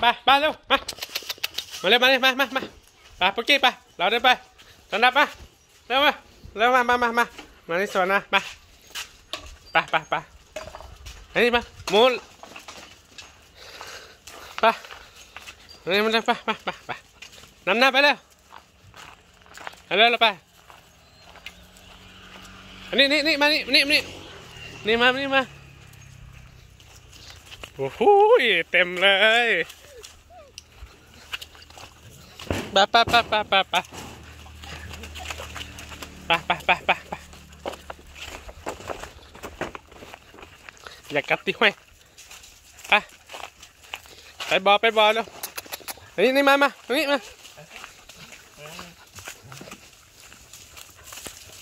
ไปไปเร็วมามาเร็วมาเลยมามามาไปปุกกี้ไปเราเดินไปตอนดับมาเร็วมาเร็วมามามามามาในสวนนะมาไปไปไปอันนี้มามูไปอันนี้มันไปไปไปไปนำหน้าไปเร็วเอาเร็วเราไปอันนี้นี่นี่มานี่นี่นี่นี่มานี่มา โอ้โหเต็มเลยไปไปไปไปไปไปไปไปไปไปไปอย่ากัดติห้วยไปไปบอไปบอแล้วนี่นี่มามานี่มา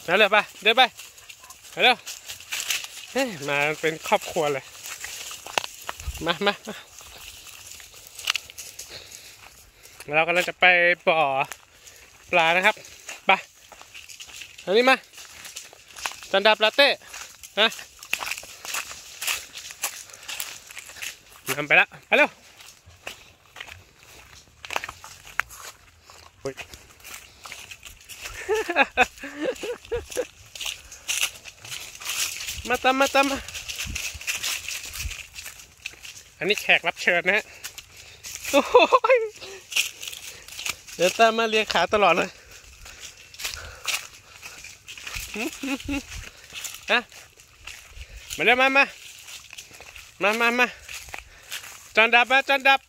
แล้วเร็วไปเดินไปเร็วเฮ้ยมาเป็นครอบครัวเลย มามามาเรากำลังจะไปบ่อปลานะครับไปอันนี้มาจันดาปลาเต้นะนำไปละไปเร็วอุ๊ยมาตามมาตามมา อันนี้แขกรับเชิญนะฮะโอ้ยเดี๋ยวตามมาเลียขาตลอดเลยฮะมาเร็วมามา มามามาจอนดับมาจอนดับ